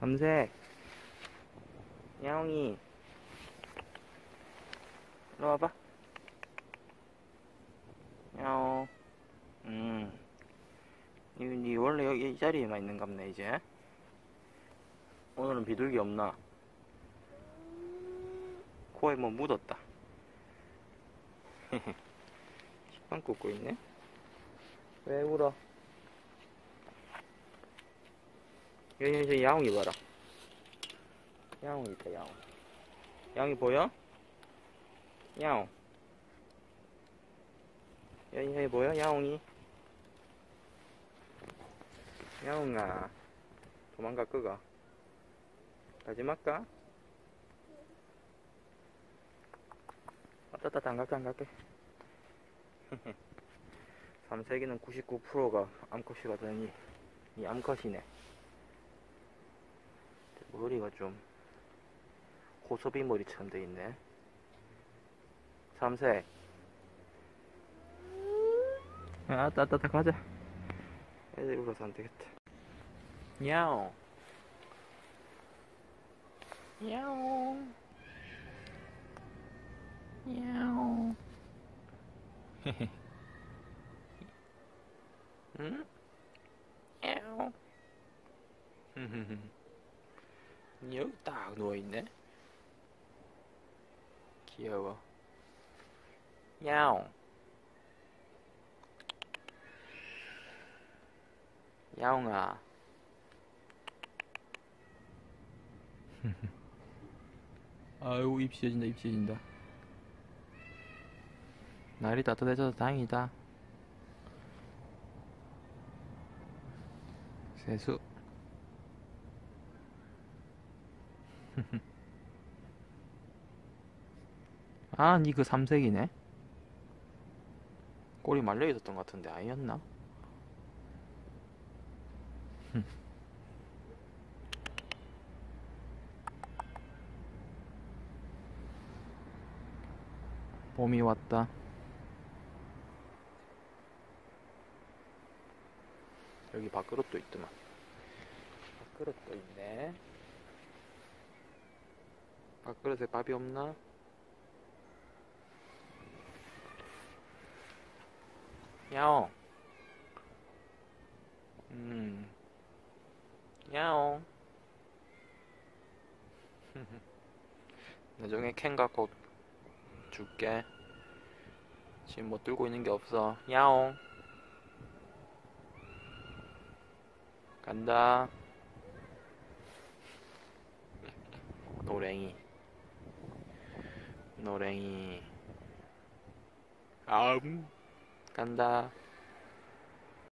삼색 야옹이. 일로 와봐. 야옹. 음. 니, 니 원래 여기 이 자리에만 있는갑네 이제. 오늘은 비둘기 없나? 코에 뭐 묻었다. 식빵 꽂고 있네. 왜 울어 여기 여기 야옹이 봐라. 야옹이 있다 야옹. 야옹이 보여? 야옹. 여기 여기 보여? 야옹이? 야옹아 도망가 끄가 가지 말까? 왔다 갔다 안 갈게 안 갈게. 삼색이는 99%가 암컷이거든요 이 암컷이네 머리가 좀 고소비 머리처럼 돼 있네. 삼색. 아, 따, 따, 따, 가자. 애들 울어서 안 되겠다. 야옹. 야옹. 야옹. 응? 야옹. 여기 딱 누워있네. 귀여워. 야옹. 야옹아. 아유, 입 찢어진다, 입 찢어진다. 날이 따뜻해져서 다행이다. 세수. 아, 니그 삼색이네. 꼬리 말려 있었던 것 같은데 아니었나? 봄이 왔다. 여기 밥그릇도 있더만. 밥그릇도 있네. 밥그릇에 밥이 없나? 야옹. 음. 야옹. 나중에 캔 갖고 줄게. 지금 뭐 들고 있는 게 없어. 야옹. 간다. 노랭이. 노랭이. 아음. 간다.